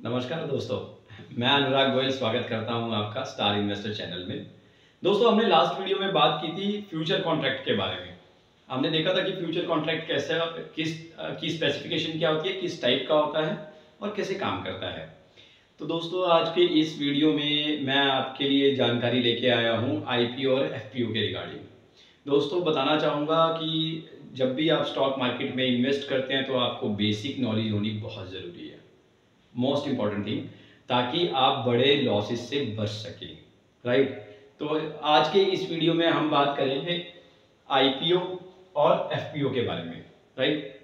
नमस्कार दोस्तों, मैं अनुराग गोयल स्वागत करता हूँ आपका स्टार इन्वेस्टर चैनल में। दोस्तों, हमने लास्ट वीडियो में बात की थी फ्यूचर कॉन्ट्रैक्ट के बारे में। हमने देखा था कि फ्यूचर कॉन्ट्रैक्ट कैसे, किस की स्पेसिफिकेशन क्या होती है, किस टाइप का होता है और कैसे काम करता है। तो दोस्तों, आज के इस वीडियो में मैं आपके लिए जानकारी लेके आया हूँ आई और एफपीओ के रिगार्डिंग दोस्तों, बताना चाहूँगा कि जब भी आप स्टॉक मार्केट में इन्वेस्ट करते हैं तो आपको बेसिक नॉलेज होनी बहुत ज़रूरी है। मोस्ट इंपॉर्टेंट थिंग ताकि आप बड़े लॉसेस से बच सकें राइट तो आज के इस वीडियो में हम बात करेंगे आईपीओ और एफपीओ के बारे में राइट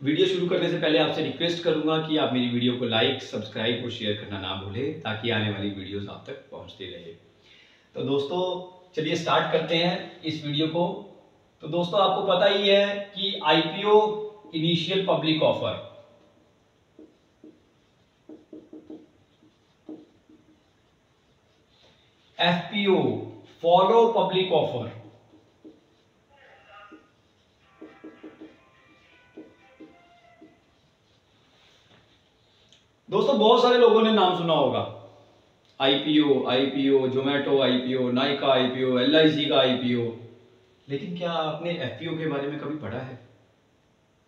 वीडियो शुरू करने से पहले आपसे रिक्वेस्ट करूँगा कि आप मेरी वीडियो को लाइक सब्सक्राइब और शेयर करना ना भूलें, ताकि आने वाली वीडियोस आप तक पहुँचती रहे। तो दोस्तों, चलिए स्टार्ट करते हैं इस वीडियो को। तो दोस्तों, आपको पता ही है कि IPO initial public offer FPO follow public offer दोस्तों, बहुत सारे लोगों ने नाम सुना होगा। IPO IPO Zomato IPO Nykaa IPO LIC का आईपीओ लेकिन क्या आपने एफपीओ के बारे में कभी पढ़ा है?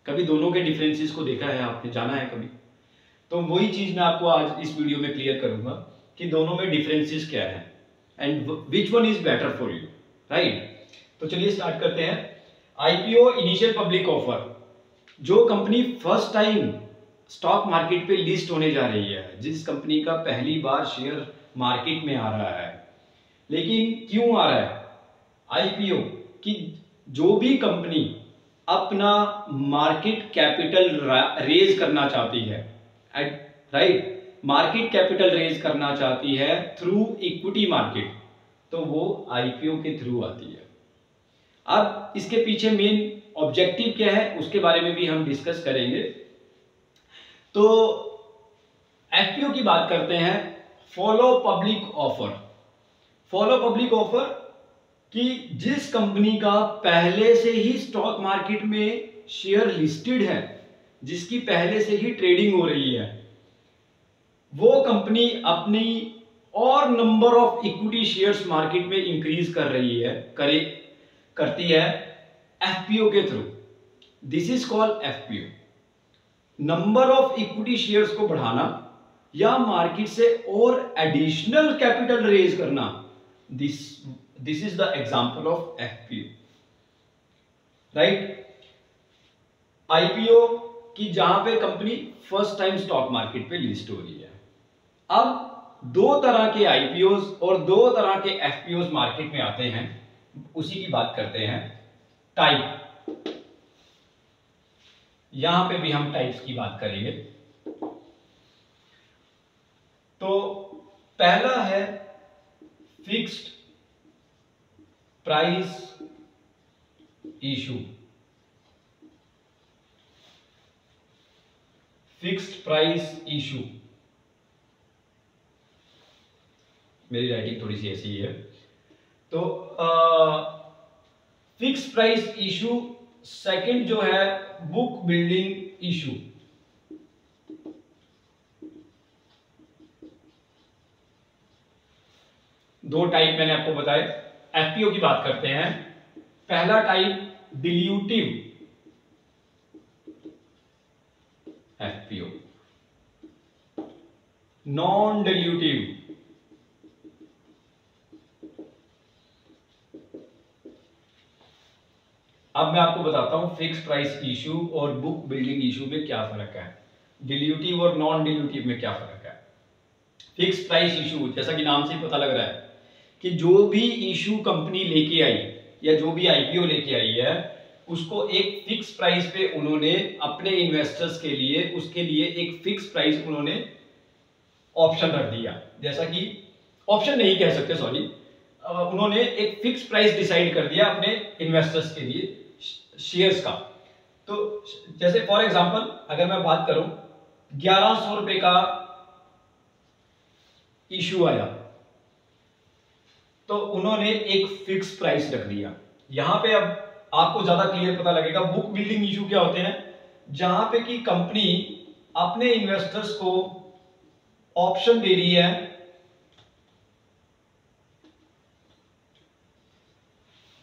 कभी दोनों के डिफरेंसेस को देखा है आपने? जाना है कभी? तो वही चीज़ मैं आपको आज इस वीडियो में क्लियर करूँगा कि दोनों में डिफरेंसेस क्या है। And which one is better for you right तो चलिए स्टार्ट करते हैं। आईपीओ इनिशियल पब्लिक ऑफ़र जो company first time stock market पे लिस्ट होने जा रही है, जिस कंपनी का पहली बार शेयर मार्केट में आ रहा है। लेकिन क्यों आ रहा है? आईपीओ कि जो भी कंपनी अपना मार्केट कैपिटल रेज करना चाहती है। राइट मार्केट कैपिटल रेज करना चाहती है थ्रू इक्विटी मार्केट तो वो आईपीओ के थ्रू आती है। अब इसके पीछे मेन ऑब्जेक्टिव क्या है, उसके बारे में भी हम डिस्कस करेंगे। तो एफपीओ की बात करते हैं follow public offer follow public offer कि जिस कंपनी का पहले से ही स्टॉक मार्केट में शेयर लिस्टेड है, जिसकी पहले से ही ट्रेडिंग हो रही है वो कंपनी अपनी और number of equity shares market में इंक्रीज कर रही है, करे, करती है एफपीओ के through this is called FPO number of equity shares को बढ़ाना या मार्केट से और एडिशनल कैपिटल रेज करना this this is the example of FPO right IPO की जहाँ पे company first time stock market पे लिस्ट हो रही है। अब दो तरह के आईपीओ और दो तरह के एफपीओ मार्केट में आते हैं। उसी की बात करते हैं। टाइप यहाँ पे भी हम टाइप्स की बात करेंगे। तो पहला है fixed price issue fixed price issue मेरी राइटिंग थोड़ी सी ऐसी ही है। तो फिक्स प्राइस इशू सेकंड जो है बुक बिल्डिंग इशू दो टाइप मैंने आपको बताए। एफपीओ की बात करते हैं। पहला type dilutive FPO non dilutive अब मैं आपको बताता हूँ फिक्स प्राइस इशू और बुक बिल्डिंग इशू में क्या फ़र्क है। डिल्यूटिव और नॉन डिल्यूटिव में क्या फ़र्क है? फिक्स प्राइस इशू जैसा कि नाम से पता लग रहा है कि जो भी इशू कंपनी लेके आई या जो भी आईपीओ लेके आई है, उसको एक फिक्स प्राइस पे उन्होंने अपने इन्वेस्टर्स के लिए, उसके लिए एक फिक्स प्राइस उन्होंने ऑप्शन रख दिया। जैसा कि ऑप्शन नहीं कह सकते सॉरी उन्होंने एक फिक्स प्राइस डिसाइड कर दिया अपने इन्वेस्टर्स के लिए। शेयर्स का। तो जैसे फॉर एग्जांपल अगर मैं बात करूँ, ग्यारह सौ रुपए का इशू आया। तो उन्होंने एक फिक्स प्राइस रख दिया। यहाँ पे अब आपको ज़्यादा क्लियर पता लगेगा बुक बिल्डिंग इशू क्या होते हैं? जहाँ पे कि कंपनी अपने इन्वेस्टर्स को ऑप्शन दे रही है।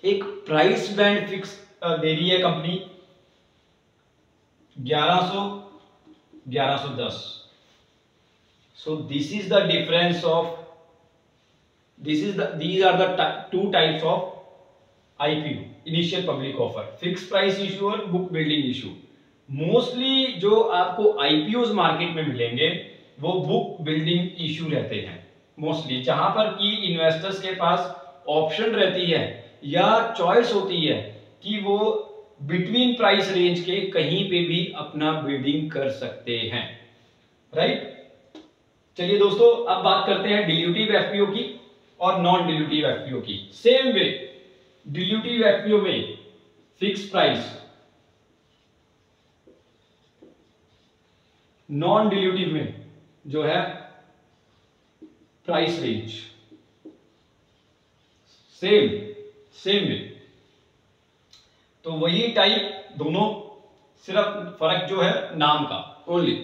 एक प्राइस बैंड फिक्स दे रही है company 1100 1110 so this. Is the difference of this is these are the two types of IPO initial public offer fix price issue और बुक बिल्डिंग इशू मोस्टली जो आपको आईपीओ मार्केट में मिलेंगे, वो book building issue रहते हैं mostly जहाँ पर की इन्वेस्टर्स के पास ऑप्शन रहती है या चॉइस होती है कि वो बिटवीन प्राइस रेंज के कहीं पे भी अपना बिल्डिंग कर सकते हैं। राइट चलिए दोस्तों, अब बात करते हैं डिल्यूटिव एफपीओ की और नॉन डिल्यूटिव एफपीओ की। सेम वे डिल्यूटिव एफपीओ में फिक्स प्राइस नॉन डिल्यूटिव में जो है price range same same way तो वही टाइप दोनों, सिर्फ़ फ़र्क जो है नाम का ओनली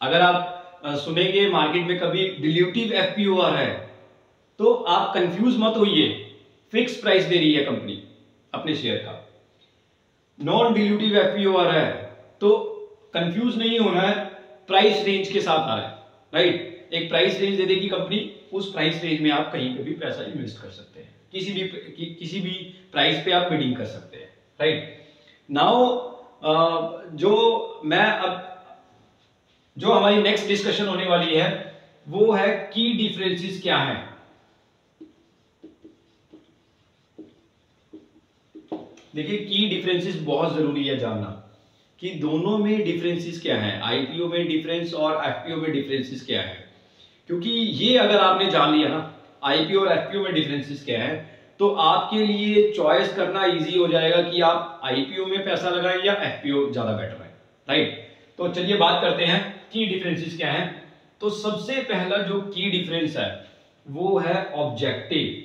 अगर आप सुनेंगे मार्केट में कभी डिल्यूटिव एफपीओ आ रहा है तो आप कंफ्यूज मत होइए। फिक्स प्राइस दे रही है कंपनी अपने शेयर का। नॉन डिल्यूटिव एफपीओ आ रहा है तो कंफ्यूज नहीं होना है। प्राइस रेंज के साथ आ रहा है राइट एक प्राइस रेंज दे देगी कंपनी उस प्राइस रेंज में आप कहीं पे भी पैसा इन्वेस्ट कर सकते हैं। किसी भी कि, किसी भी प्राइस पे आप बिडिंग कर सकते हैं राइट नाउ जो मैं अब जो हमारी नेक्स्ट डिस्कशन होने वाली है वो है की डिफरेंसेस क्या है? देखिए की डिफरेंसेस बहुत ज़रूरी है जानना कि दोनों में डिफरेंसेस क्या है? आईपीओ में डिफरेंस और एफपीओ में डिफरेंसेस क्या है? क्योंकि ये अगर आपने जान लिया ना आईपीओ और एफपीओ में डिफरेंसेस क्या है? तो आपके लिए चॉइस करना इजी हो जाएगा कि आप आईपीओ में पैसा लगाएँ या एफपीओ ज़्यादा बेटर है। राइट तो चलिए बात करते हैं की डिफरेंसेस क्या है। तो सबसे पहला जो की डिफरेंस है, वो है ऑब्जेक्टिव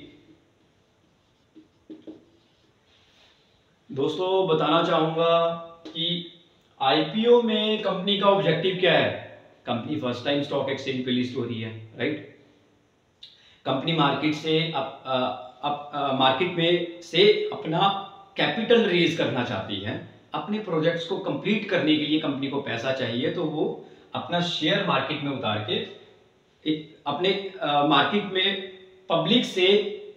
दोस्तों, बताना चाहूँगा कि आईपीओ में कंपनी का ऑब्जेक्टिव क्या है? Company first time stock exchange पे लिस्ट हो रही है राइट कंपनी मार्केट से अप, अप, मार्केट में से अपना कैपिटल रेज करना चाहती है अपने प्रोजेक्ट्स को कंप्लीट करने के लिए कंपनी को पैसा चाहिए तो वो अपना शेयर मार्केट में उतार के अपने मार्केट में पब्लिक से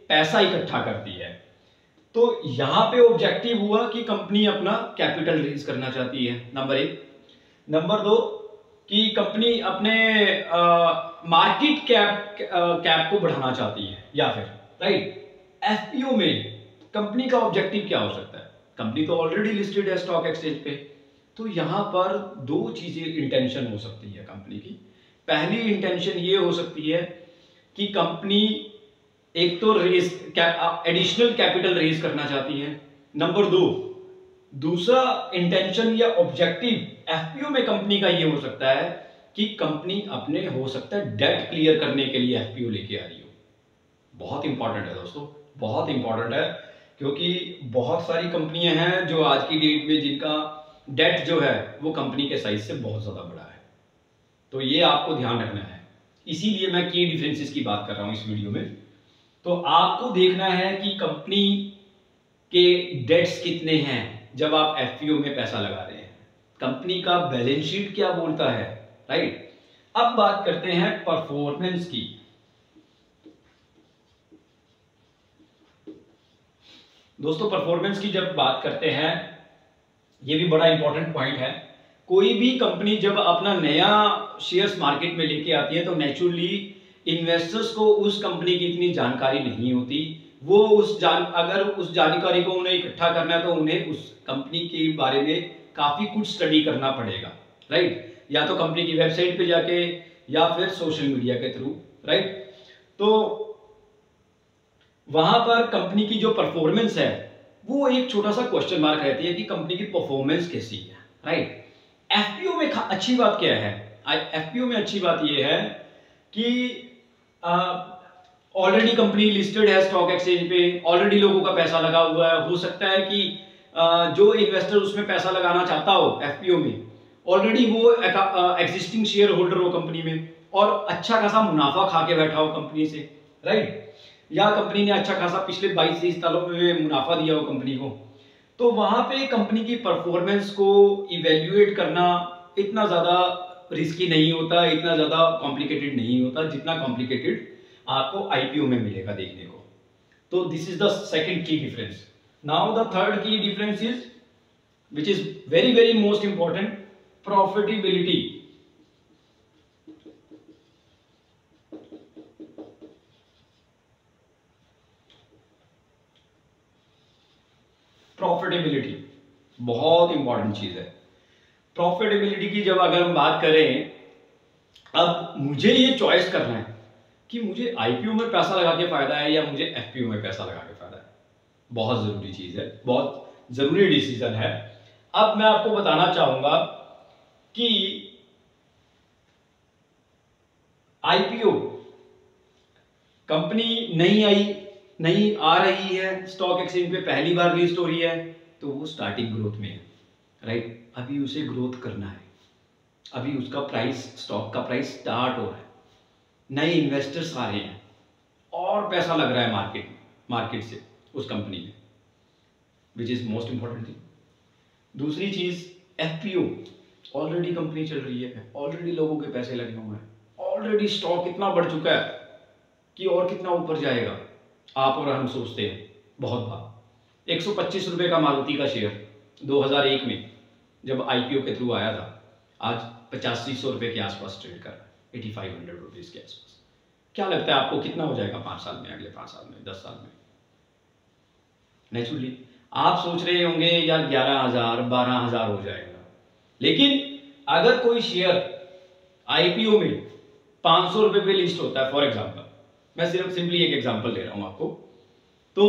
पैसा इकट्ठा करती है। तो यहाँ पे ऑब्जेक्टिव हुआ कि कंपनी अपना कैपिटल रेज करना चाहती है नंबर एक। नंबर दो कि कंपनी अपने मार्केट कैप कैप को बढ़ाना चाहती है, या फिर, राइट? एफपीओ में कंपनी का ऑब्जेक्टिव क्या हो सकता है? कंपनी तो ऑलरेडी लिस्टेड है स्टॉक एक्सचेंज पे। तो यहाँ पर दो चीज़ें इंटेंशन हो सकती है कंपनी की। पहली इंटेंशन ये हो सकती है कि कंपनी एक तो रेस एडिशनल कैपिटल रेज करना चाहती है नंबर दो। दूसरा इंटेंशन या ऑब्जेक्टिव एफपीओ में कंपनी का ये हो सकता है कि कंपनी अपने हो सकता है डेट क्लियर करने के लिए एफपीओ लेके आ रही हो। बहुत इंपॉर्टेंट है दोस्तों, बहुत इंपॉर्टेंट है, क्योंकि बहुत सारी कंपनियाँ हैं जो आज की डेट में जिनका डेट जो है, वो कंपनी के साइज़ से बहुत ज़्यादा बड़ा है। तो ये आपको ध्यान रखना है। इसीलिए मैं की डिफरेंसेस की बात कर रहा हूँ इस वीडियो में। तो आपको देखना है कि कंपनी के डेट्स कितने हैं जब आप एफपीओ में पैसा लगा रहे हैं। कंपनी का बैलेंस शीट क्या बोलता है? राइट अब बात करते हैं परफॉर्मेंस की। दोस्तों परफॉर्मेंस की जब बात करते हैं यह भी बड़ा इंपॉर्टेंट पॉइंट है। कोई भी कंपनी जब अपना नया शेयर्स मार्केट में लेके आती है तो नेचुरली इन्वेस्टर्स को उस कंपनी की इतनी जानकारी नहीं होती। वो उस जान, अगर उस जानकारी को उन्हें इकट्ठा करना है तो उन्हें उस कंपनी के बारे में काफ़ी कुछ स्टडी करना पड़ेगा राइट या तो कंपनी की वेबसाइट पे जाके, या फिर सोशल मीडिया के थ्रू राइट तो वहाँ पर कंपनी की जो परफॉर्मेंस है, वो एक छोटा सा क्वेश्चन मार्क रहती है कि कंपनी की परफॉर्मेंस कैसी है राइट एफपीओ में अच्छी बात क्या है? एफपीओ में अच्छी बात यह है कि ऑलरेडी कंपनी लिस्टेड है स्टॉक एक्सचेंज पे ऑलरेडी लोगों का पैसा लगा हुआ है। हो सकता है कि जो इन्वेस्टर उसमें पैसा लगाना चाहता हो एफपीओ में। ऑलरेडी वो एग्जिस्टिंग शेयर होल्डर हो कंपनी में और अच्छा खासा मुनाफा खा के बैठा हो कंपनी से राइट या कंपनी ने अच्छा खासा पिछले 22 तेईस सालों में मुनाफा दिया हो कंपनी को। तो वहाँ पे कंपनी की परफॉर्मेंस को इवेल्युएट करना इतना ज़्यादा रिस्की नहीं होता, इतना ज़्यादा कॉम्प्लिकेटेड नहीं होता, जितना कॉम्प्लिकेटेड आपको आईपीओ में मिलेगा देखने को। तो दिस इज़ द सेकेंड की डिफरेंस नाउ द थर्ड की difference is which is very very most important profitability profitability बहुत इंपॉर्टेंट चीज़ है। प्रॉफिटेबिलिटी की जब अगर हम बात करें, अब मुझे ये चॉइस करना है कि मुझे आईपीओ में पैसा लगा के फ़ायदा है या मुझे एफपीओ में पैसा लगा के बहुत ज़रूरी चीज़ है, बहुत ज़रूरी डिसीज़न है। अब मैं आपको बताना चाहूँगा कि आईपीओ कंपनी नहीं आई नहीं आ रही है स्टॉक एक्सचेंज पे पहली बार लिस्ट हो रही है तो वो स्टार्टिंग ग्रोथ में है राइट अभी उसे ग्रोथ करना है। अभी उसका प्राइस स्टॉक का प्राइस स्टार्ट हो रहा है। नए इन्वेस्टर्स आ रहे हैं, और पैसा लग रहा है मार्केट मार्केट से। उस कंपनी में which is most important thing दूसरी चीज़ F P O already company चल रही है ऑलरेडी लोगों के पैसे लगे हुए हैं. ऑलरेडी स्टॉक इतना बढ़ चुका है कि और कितना ऊपर जाएगा? आप और हम सोचते हैं, बहुत बार. एक सौ पच्चीस रुपए का मारुति का शेयर 2001 में, जब आईपीओ के थ्रू आया था, आज पचासी सौ रुपए के आसपास ट्रेड कर रहा है एटी फाइव हंड्रेड रुपीज़ के आसपास. क्या लगता है आपको कितना हो जाएगा पाँच साल में, अगले पाँच साल में, दस साल में? नेचुरली आप सोच रहे होंगे, यार, ग्यारह हज़ार, बारह हज़ार हो जाएगा। लेकिन अगर कोई शेयर आईपीओ में पाँच सौ रुपए पे लिस्ट होता है फॉर एग्जांपल मैं सिर्फ़ सिंपली एक एग्जांपल दे रहा हूँ आपको तो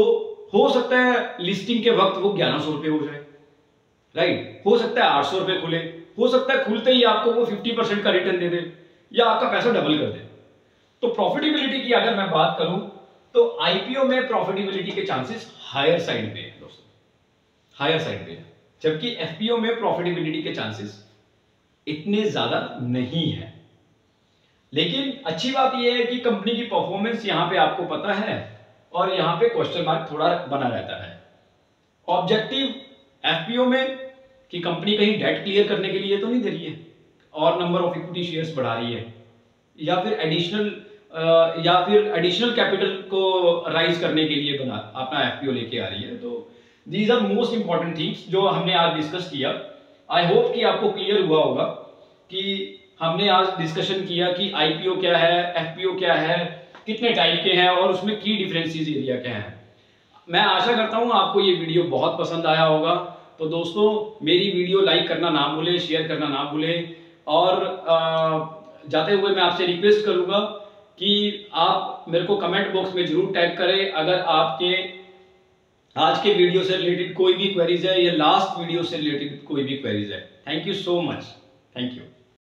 हो सकता है लिस्टिंग के वक्त वो ग्यारह सौ रुपए हो जाए राइट हो सकता है आठ सौ रुपए खुले, हो सकता है खुलते ही आपको वो फिफ्टी परसेंट का रिटर्न दे दे, या आपका पैसा डबल कर दे। तो प्रॉफिटेबिलिटी की अगर मैं बात करूँ तो आईपीओ में प्रॉफिटेबिलिटी के चांसेस हायर साइड पे है, दोस्तों। हायर साइड पे है। जबकि एफपीओ में प्रॉफिटेबिलिटी के चांसेस इतने ज़्यादा नहीं है। लेकिन अच्छी बात यह है कि कंपनी की परफॉर्मेंस यहाँ पे आपको पता है और यहाँ पे क्वेश्चन मार्क थोड़ा बना रहता है। ऑब्जेक्टिव एफपीओ में कि कंपनी कहीं डेट क्लियर करने के लिए तो नहीं दे रही है और नंबर ऑफ़ इक्विटी शेयर्स बढ़ा रही है या फिर एडिशनल या फिर एडिशनल कैपिटल को राइज करने के लिए बना, अपना एफपीओ लेके आ रही है। तो these are most important things जो हमने आज डिस्कस किया। आई होप कि आपको क्लियर हुआ होगा कि हमने आज डिस्कशन किया कि आईपीओ क्या है एफपीओ क्या है, कितने टाइप के हैं और उसमें की डिफरेंसेस एरिया क्या है। मैं आशा करता हूँ आपको ये वीडियो बहुत पसंद आया होगा। तो दोस्तों, मेरी वीडियो लाइक करना ना भूलें शेयर करना ना भूलें। और जाते हुए मैं आपसे रिक्वेस्ट करूँगा कि आप मेरे को कमेंट बॉक्स में ज़रूर टैग करें। अगर आपके आज के वीडियो से रिलेटेड कोई भी क्वेरीज है या लास्ट वीडियो से रिलेटेड कोई भी क्वेरीज है। Thank you so much thank you